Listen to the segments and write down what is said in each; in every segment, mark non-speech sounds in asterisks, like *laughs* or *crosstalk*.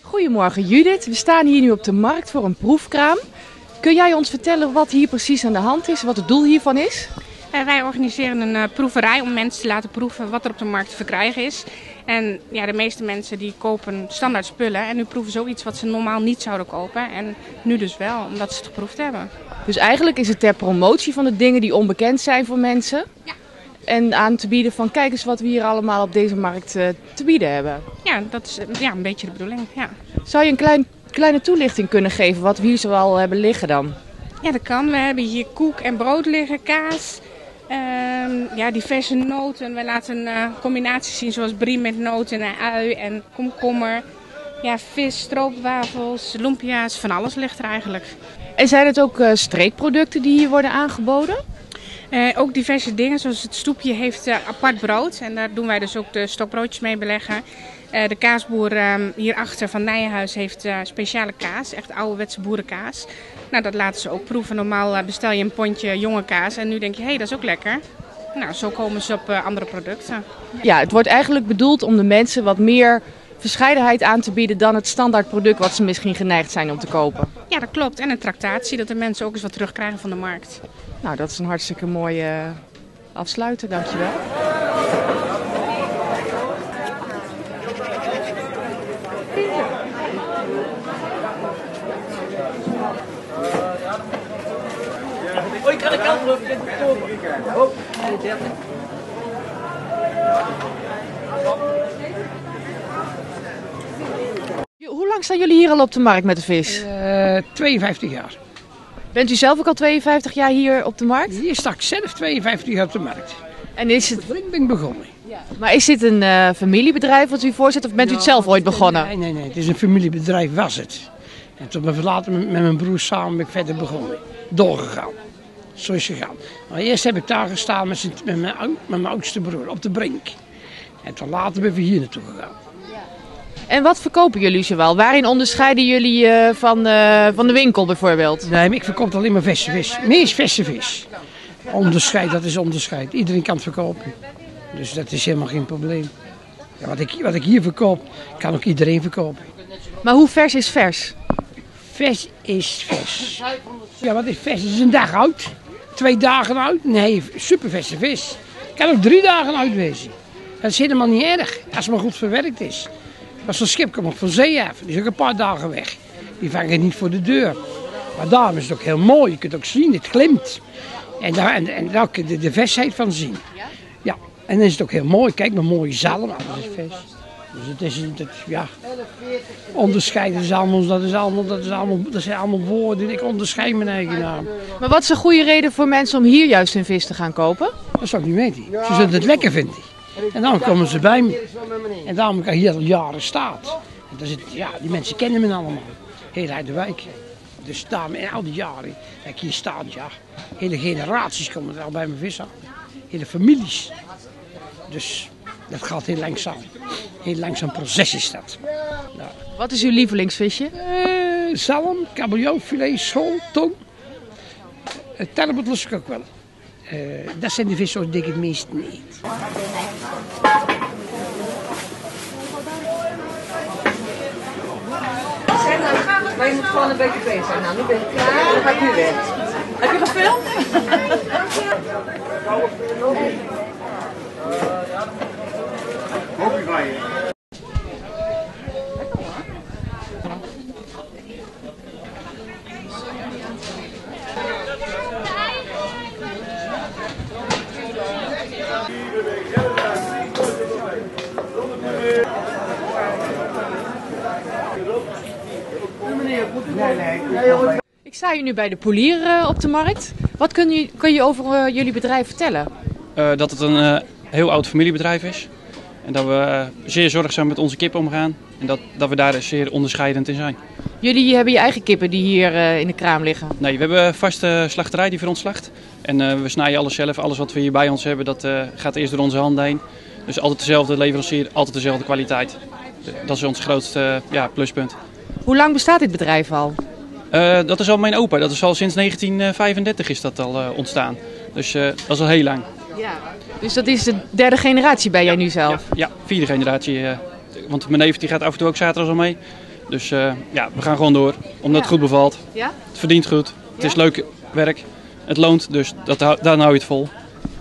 Goedemorgen Judith, we staan hier nu op de markt voor een proefkraam. Kun jij ons vertellen wat hier precies aan de hand is, wat het doel hiervan is? Uh, wij organiseren een uh, proeverij om mensen te laten proeven wat er op de markt te verkrijgen is. En ja, de meeste mensen die kopen standaard spullen en nu proeven zoiets wat ze normaal niet zouden kopen. En nu dus wel, omdat ze het geproefd hebben. Dus eigenlijk is het ter promotie van de dingen die onbekend zijn voor mensen. Ja. En aan te bieden van kijk eens wat we hier allemaal op deze markt uh, te bieden hebben. Ja, dat is ja, een beetje de bedoeling. Ja. Zou je een klein, kleine toelichting kunnen geven wat we hier zoal hebben liggen dan? Ja, dat kan. We hebben hier koek en brood liggen, kaas. Uh, ja, diverse noten. We laten uh, combinatie zien zoals brie met noten en ui en komkommer. Ja, vis, stroopwafels, lumpia's, van alles ligt er eigenlijk. En zijn het ook uh, streekproducten die hier worden aangeboden? Uh, ook diverse dingen, zoals het stoepje heeft uh, apart brood. En daar doen wij dus ook de stokbroodjes mee beleggen. Uh, de kaasboer um, hierachter van Nijenhuis heeft speciale kaas, echt ouderwetse boerenkaas. Nou, dat laten ze ook proeven. Normaal bestel je een pondje jonge kaas en nu denk je, hé, hey, dat is ook lekker. Nou, zo komen ze op andere producten. Ja, het wordt eigenlijk bedoeld om de mensen wat meer verscheidenheid aan te bieden dan het standaard product wat ze misschien geneigd zijn om te kopen. Ja, dat klopt. En een tractatie, dat de mensen ook eens wat terugkrijgen van de markt. Nou, dat is een hartstikke mooie afsluiter. Dankjewel. Hoi, kan ik helpen? Oh, 30. Hoe lang staan jullie hier al op de markt met de vis? Uh, 52 jaar. Bent u zelf ook al 52 jaar hier op de markt? Hier sta ik zelf 52 jaar op de markt. En is het... Ik ben begonnen. Ja. Maar is dit een uh, familiebedrijf wat u voorzet of bent u het zelf ooit begonnen? Nee, nee, nee. Het is een familiebedrijf, was het. En toen ben ik later met mijn broer samen ben ik verder begonnen. Doorgegaan. Zo is het gegaan. Maar eerst heb ik daar gestaan met, met, mijn, met mijn oudste broer op de brink. En toen later ben ik hier naartoe gegaan. En wat verkopen jullie zoal? Waarin onderscheiden jullie uh, van, uh, van de winkel bijvoorbeeld? Nee, ik verkoop alleen maar verse vis. Meest verse vis. Onderscheid, dat is onderscheid. Iedereen kan het verkopen. Dus dat is helemaal geen probleem. Ja, wat, ik, wat ik hier verkoop, kan ook iedereen verkopen. Maar hoe vers is vers? Vers is vers. Ja, wat is vers? Het is een dag oud. Twee dagen oud. Nee, super verse vis. Kan ook drie dagen oud wezen. Dat is helemaal niet erg, als het maar goed verwerkt is. Maar zo'n schip komt van zee af. Die is ook een paar dagen weg. Die vangen niet voor de deur. Maar daarom is het ook heel mooi. Je kunt ook zien, het glimt. En daar, en, en daar kun je de, versheid van zien. Ja? Ja. En dan is het ook heel mooi. Kijk, maar mooie zalm. Dat is vers. Dus het is, het, ja, onderscheiden is allemaal, dat, is allemaal, dat, is allemaal, dat zijn allemaal woorden. Ik onderscheid mijn eigen naam. Maar wat is een goede reden voor mensen om hier juist hun vis te gaan kopen? Dat zou ik niet weten. Ze zullen het lekker vinden. En dan komen ze bij me. En daarom kan ik hier al jaren staat. En dan zit, ja, die mensen kennen me allemaal. Heel uit de wijk. Dus daarom, in al die jaren dat ik hier sta, ja. Hele generaties komen er al bij mijn vis aan. Hele families. Dus dat gaat heel langzaam. Heel langzaam proces is dat. Nou. Wat is uw lievelingsvisje? Uh, zalm, kabeljauw, filet, school, tong. Uh, lust ik ook wel. Uh, dat zijn de vissoorten die ik het meest niet. Maar je moet gewoon een beetje bezig zijn. Nou, nu ben je klaar. Dan ga ik nu weg. Heb je gefilmd? Hoppie van je. Sta hier nu bij de polier uh, op de markt. Wat kun je, kun je over uh, jullie bedrijf vertellen? Uh, dat het een heel oud familiebedrijf is. En dat we zeer zorgzaam met onze kippen omgaan. En dat, dat we daar zeer onderscheidend in zijn. Jullie hebben je eigen kippen die hier in de kraam liggen? Nee, we hebben een vaste slachterij die voor ons slacht. En we snijden alles zelf. Alles wat we hier bij ons hebben, dat gaat eerst door onze handen heen. Dus altijd dezelfde leverancier, altijd dezelfde kwaliteit. Dat is ons grootste ja, pluspunt. Hoe lang bestaat dit bedrijf al? Uh, dat is al mijn opa. Dat is al sinds 1935 is dat al uh, ontstaan. Dus uh, dat is al heel lang. Ja. Dus dat is de derde generatie bij jij nu zelf? Ja, vierde generatie. eh, want mijn neef die gaat af en toe ook zaterdag al mee. Dus eh, ja, we gaan gewoon door. Omdat het goed bevalt. Ja? Het verdient goed. Het is leuk werk. Het loont, dus dat, hou- dan hou je het vol.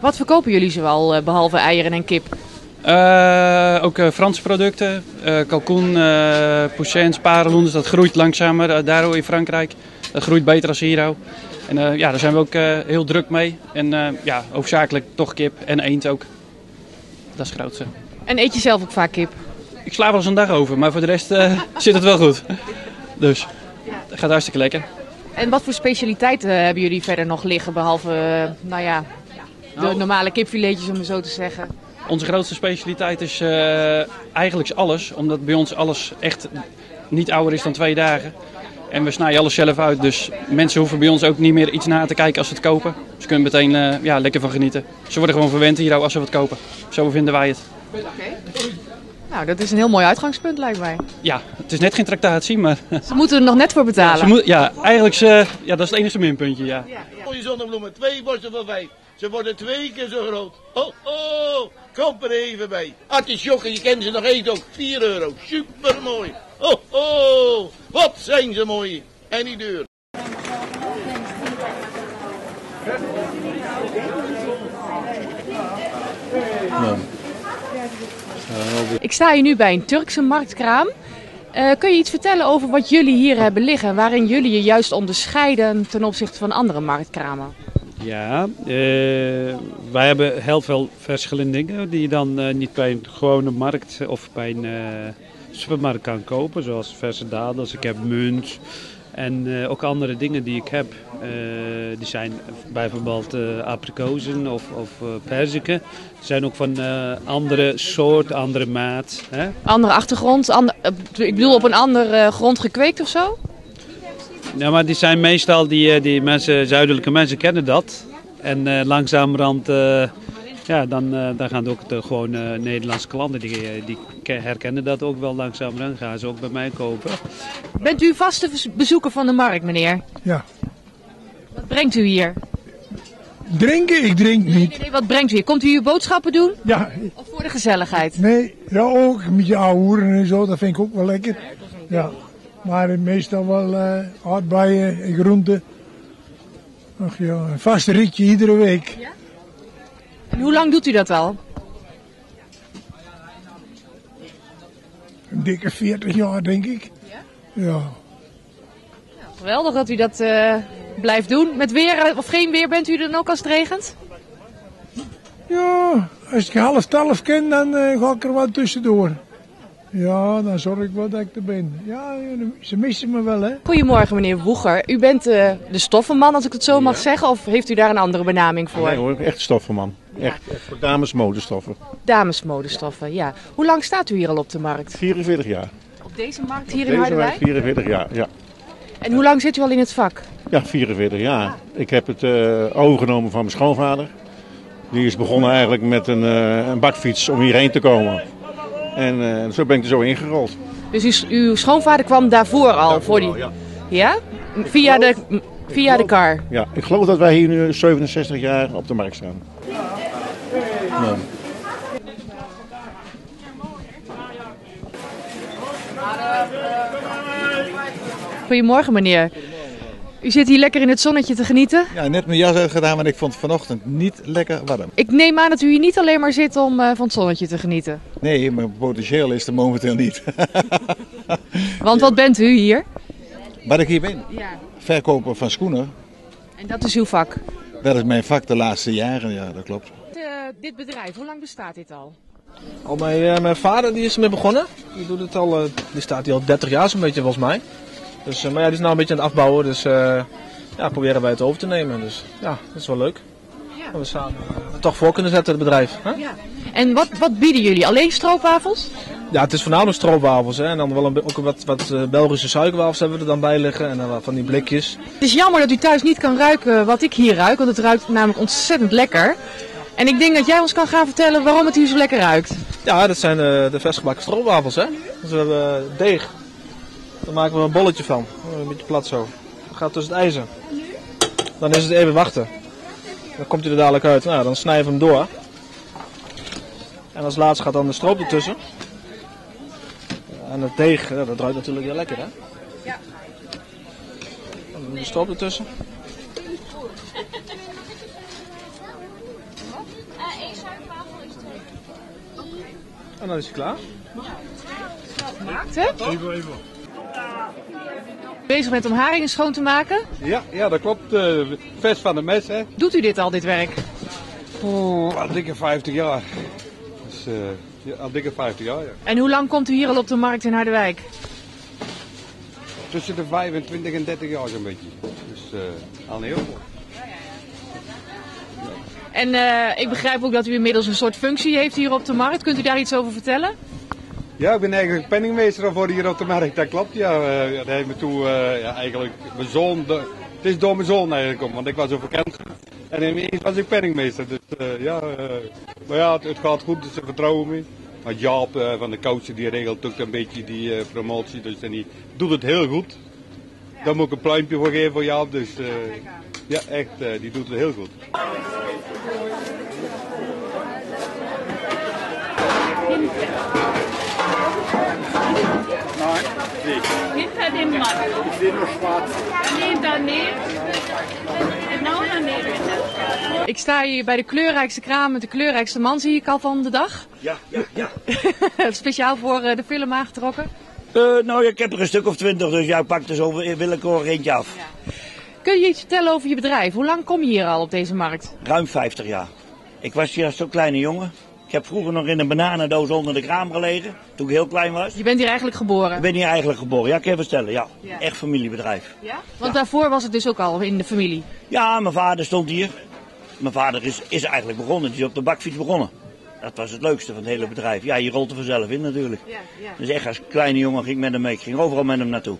Wat verkopen jullie zoal, eh, behalve eieren en kip? Eh, ook eh, Franse producten. eh kalkoen, eh poussins, pareloen. Dus dat groeit langzamer. daar in Frankrijk. Dat groeit beter als hier. ook. En ja, daar zijn we ook heel druk mee. En ja, hoofdzakelijk toch kip en eend ook. Dat is het grootste. En eet je zelf ook vaak kip? Ik sla wel eens een dag over, maar voor de rest *laughs* zit het wel goed. Dus het gaat hartstikke lekker. En wat voor specialiteiten hebben jullie verder nog liggen, behalve, eh, nou ja, de normale kipfiletjes om het zo te zeggen? Onze grootste specialiteit is eh, eigenlijk alles, omdat bij ons alles echt niet ouder is dan twee dagen. En we snijden alles zelf uit, dus mensen hoeven bij ons ook niet meer iets na te kijken als ze het kopen. Ze kunnen meteen eh, ja, lekker van genieten. Ze worden gewoon verwend hier als ze wat kopen. Zo vinden wij het. Nou, dat is een heel mooi uitgangspunt lijkt mij. Ja, het is net geen tractatie, maar Ze moeten er nog net voor betalen. ze moet, ja, eigenlijk eh, ja, dat is het enige minpuntje. Ja. Mooie zonnebloemen, twee borsten van vijf. Ze worden twee keer zo groot. Oh, oh, kom er even bij. Artisjokken, je kent ze nog eens ook. 4 euro, super mooi. Oh, oh, wat zijn ze mooi. En die deur. Ik sta hier nu bij een Turkse marktkraam. Eh, kun je iets vertellen over wat jullie hier hebben liggen, waarin jullie je juist onderscheiden ten opzichte van andere marktkramen? Ja, eh, wij hebben heel veel verschillende dingen die je dan eh, niet bij een gewone markt of bij een eh, supermarkt kan kopen. Zoals verse dadels, ik heb munt en ook andere dingen die ik heb. Die zijn bijvoorbeeld abrikozen of, of perziken. Die zijn ook van andere soort, andere maat. Hè? Andere achtergrond, ik bedoel op een andere grond gekweekt of zo? Ja, maar die zijn meestal, die, eh, die mensen, zuidelijke mensen kennen dat. En eh langzamerhand, eh, ja, dan, eh, dan gaan ook de gewoon eh, Nederlandse klanten, die, die ke- herkennen dat ook wel langzamerhand. Gaan ze ook bij mij kopen. Bent u vaste bezoeker van de markt, meneer? Ja. Wat brengt u hier? Drinken? Ik drink niet. Nee, nee, wat brengt u hier? Komt u uw boodschappen doen? Ja, Of voor de gezelligheid? nee, ja ook een beetje ouwehoeren en zo, dat vind ik ook wel lekker. Ja, maar meestal wel eh aardbeien en groenten. Ach ja, een vast ritje iedere week. En hoe lang doet u dat al? Een dikke 40 jaar denk ik. Ja. Geweldig dat u dat eh, blijft doen. Met weer eh, of geen weer bent u dan ook als het regent? Ja, als ik half twaalf ken, dan ga ik er wat tussendoor. Ja, dan zorg ik wel dat ik er ben. Ja, ze missen me wel, hè. Goedemorgen meneer Woeger. U bent eh, de stoffenman als ik het zo mag zeggen. Of heeft u daar een andere benaming voor? Nee hoor, echt stoffen man. Echt, echt voor dames modestoffen. Damesmodestoffen, ja. Hoe lang staat u hier al op de markt? 44 jaar. Op deze markt hier in Deze Harderwijk? markt 44 jaar, ja. En hoe lang zit u al in het vak? Ja, 44 jaar. Ik heb het eh, overgenomen van mijn schoonvader. Die is begonnen eigenlijk met een, eh, een bakfiets om hierheen te komen. En eh, zo ben ik er zo ingerold. Dus uw, uw schoonvader kwam daarvoor al? voor die... al, ja. Ja? Via de, via de kar? Ja, ik geloof dat wij hier nu 67 jaar op de markt staan. Nou, Goedemorgen meneer. U zit hier lekker in het zonnetje te genieten. Ja, net mijn jas uitgedaan, maar ik vond het vanochtend niet lekker warm. Ik neem aan dat u hier niet alleen maar zit om eh, van het zonnetje te genieten. Nee, mijn potentieel is er momenteel niet. *laughs* Want wat bent u hier? Waar ik hier ben, Ja. verkoper van schoenen, En dat is uw vak? dat is mijn vak de laatste jaren, ja dat klopt. Eh, dit bedrijf, hoe lang bestaat dit al? Al mijn, eh, mijn vader die is ermee begonnen. Die, doet het al, eh, die staat hier al 30 jaar zo'n beetje volgens mij. Dus, eh, maar ja, die is nou een beetje aan het afbouwen. Dus eh, ja, proberen wij het over te nemen. Dus ja, dat is wel leuk. Dat we samen eh, toch voor kunnen zetten, het bedrijf. Hè? En wat, wat bieden jullie? Alleen stroopwafels? Ja, het is voornamelijk stroopwafels. Hè? En dan wel een, ook wat, wat Belgische suikerwafels hebben we er dan bij liggen. En dan wat van die blikjes. Het is jammer dat u thuis niet kan ruiken wat ik hier ruik, want het ruikt namelijk ontzettend lekker. En ik denk dat jij ons kan gaan vertellen waarom het hier zo lekker ruikt. Ja, dat zijn de versgebakken stroopwafels. Hè? Dus we hebben deeg. Daar maken we een bolletje van. Een beetje plat zo. Dat gaat tussen het ijzer. Dan is het even wachten. Dan komt hij er dadelijk uit. Nou, dan snijden we hem door. En als laatste gaat dan de stroop ertussen. En het deeg, dat ruikt natuurlijk heel lekker hè. Ja. Dan doen we de stroop ertussen. En dan is hij klaar. Gemaakt, hè? Even, even. Bezig met om haringen schoon te maken. Ja, ja, dat klopt. eh vers van de mes, hè. Doet u dit al, dit werk? Oeh, al dikke 50 jaar. Dus, eh, ja, al dikke 50 jaar, ja. En hoe lang komt u hier al op de markt in Harderwijk? Tussen de 25 en 30 jaar zo'n beetje. Dus eh, al heel veel. En ik begrijp ook dat u inmiddels een soort functie heeft hier op de markt. Kunt u daar iets over vertellen? Ja, ik ben eigenlijk penningmeester voor hier op de markt, dat klopt. Ja, Eh, dat heeft me toe, eh, ja, eigenlijk, mijn zoon, het is door mijn zoon eigenlijk want ik was op vakantie. En ineens was ik penningmeester, dus eh, ja, maar ja, het, gaat goed, dus ze vertrouwen me. Maar Jaap van de coach die regelt ook een beetje die promotie, dus en die doet het heel goed. Daar moet ik een pluimpje voor geven voor Jaap, dus ja, echt, die doet het heel goed. Hinter dem Mann. Ich sehe nur schwarz. Nee, daneben. Genau daneben. Ik sta hier bij de kleurrijkste kraam met de kleurrijkste man, zie ik al van de dag. Ja, ja, ja. *laughs* Speciaal voor eh, de film aangetrokken. Eh, nou, ik heb er een stuk of twintig, dus ja, ik pak er zo willekeurig eentje af. Kun je iets vertellen over je bedrijf? Hoe lang kom je hier al op deze markt? Ruim 50 jaar. Ik was hier als zo'n kleine jongen. Ik heb vroeger nog in een bananendoos onder de kraam gelegen, toen ik heel klein was. Je bent hier eigenlijk geboren? Ik ben hier eigenlijk geboren, ja, ik kan je vertellen, ja. Ja. Echt familiebedrijf. Ja? Want daarvoor was het dus ook al in de familie. Ja, mijn vader stond hier. Mijn vader is, is eigenlijk begonnen, die is op de bakfiets begonnen. Dat was het leukste van het hele bedrijf. Ja, je rolt er vanzelf in natuurlijk. Ja, ja. Dus echt als kleine jongen ging ik met hem mee. Ik ging overal met hem naartoe.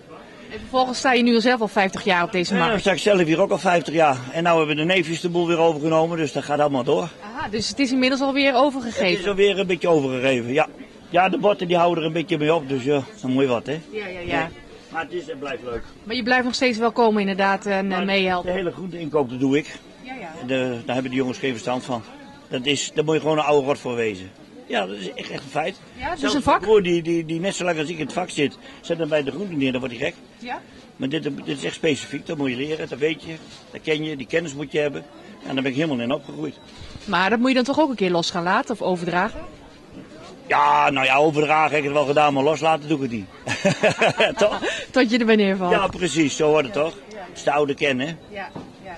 En vervolgens sta je nu al zelf al 50 jaar op deze En dan markt. sta ik zelf hier ook al 50 jaar. En nu hebben de neefjes de boel weer overgenomen, dus dat gaat allemaal door. Aha, dus het is inmiddels alweer Het is overgegeven. alweer een beetje overgegeven, ja. Ja, de botten die houden er een beetje mee op, dus ja, dan moet je wat, hè. Ja, ja, ja. Maar het, is, het blijft leuk. Maar je blijft nog steeds wel komen inderdaad en eh, De meehelpen. hele groente inkoop, dat doe ik. Ja, ja. De, daar hebben de jongens geen verstand van. Dat is, daar moet je gewoon een oude rot voor wezen. Ja, dat is echt, echt een feit. Ja, is Zelfs een vak. broer die, die, die net zo lang als ik in het vak zit, zet hem bij de groente neer, dan wordt hij gek. Ja? Maar dit, dit is echt specifiek, dat moet je leren, dat weet je, dat ken je, die kennis moet je hebben. En daar ben ik helemaal in opgegroeid. Maar dat moet je dan toch ook een keer los gaan laten of overdragen? Ja, nou ja, overdragen heb ik het wel gedaan, maar loslaten doe ik het niet. *laughs* toch? Tot je erbij neervalt. Ja, precies, zo wordt het toch? Het is de oude kennen. hè? Ja, ja.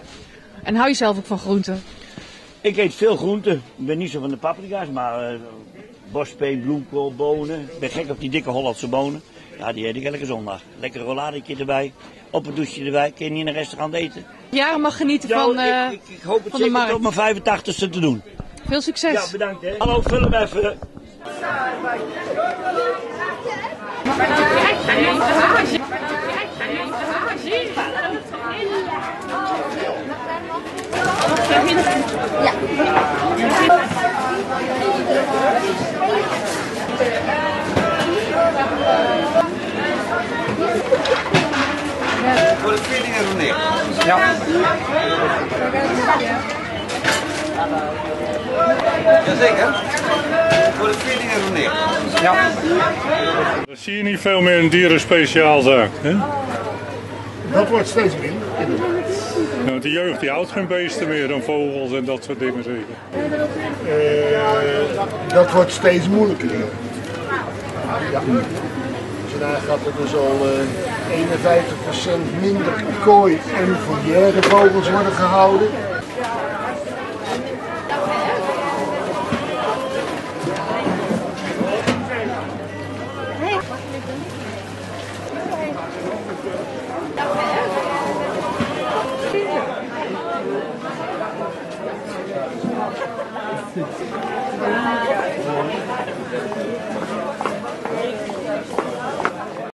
En hou je zelf ook van groenten? Ik eet veel groenten. Ik ben niet zo van de paprika's, maar eh borstspeen, bloemkool, bonen. Ik ben gek op die dikke Hollandse bonen. Ja, die eet ik elke zondag. Lekker rolladetje erbij, op een douche erbij. Kun je niet in een restaurant eten? Jaren mag genieten Ja, van, ik- eh, ik, ik hoop het van de zeker tot mijn 85ste te doen. Veel succes. Ja, bedankt hè. Hallo, vul hem even. Voor de tweeling en meneer. Ja. Jazeker. Voor de tweeling en meneer. Ja. Dat zie je niet veel meer in dierenspeciaalzaak. Hè? Dat wordt steeds minder. Nou, de jeugd die houdt geen beesten meer dan vogels en dat soort dingen zeker. Eh, dat wordt steeds moeilijker. Ja. Daar gaat er dus al eh 51% minder kooi en volière vogels worden gehouden.